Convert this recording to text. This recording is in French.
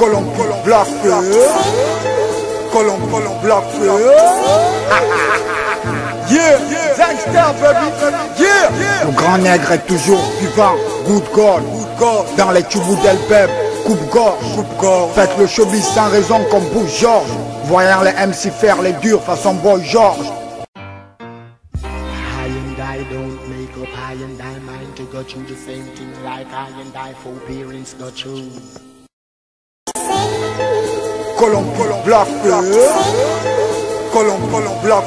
Colomb, Black Colomb, Colomb, Black Yeah, baby, yeah. Le grand nègre est toujours vivant, good God. Dans les tubous d'Elbeb, coupe-gorge, coupe-gorge. Faites le showbiz sans raison comme Bouge George. Voyant les MC faire les durs façon Boy George. I don't the same thing like I and I forbearance go through. Colomb, Colomb, Black Colomb, Colomb, Black